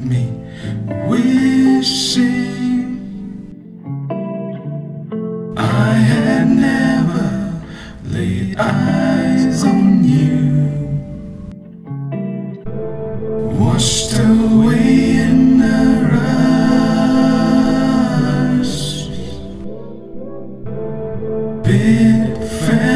me. Wishing I had never laid eyes on you, washed away in a rush, bid fair.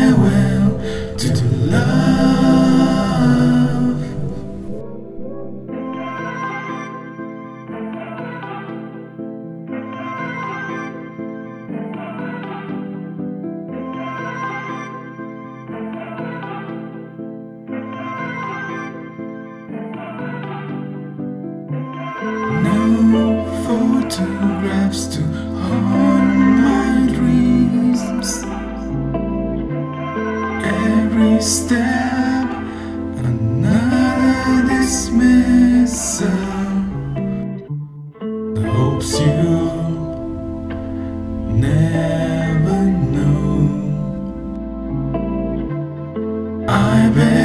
step, another dismissal. Hopes you never know. I bet.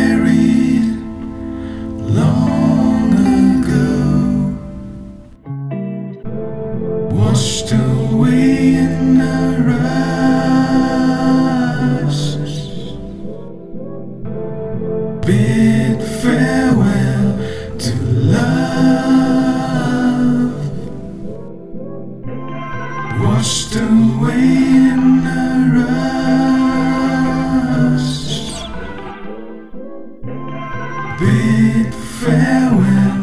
Bid farewell to love, washed away in a rush. Bid farewell